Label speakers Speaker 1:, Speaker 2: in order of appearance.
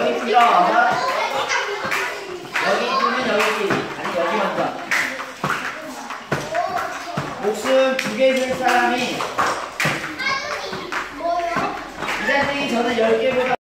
Speaker 1: 여기 들어와서 여기 있으면 여기. 아니 여기 먼저 목숨 두 개 줄 사람이. 이자생이 저는 열 개보다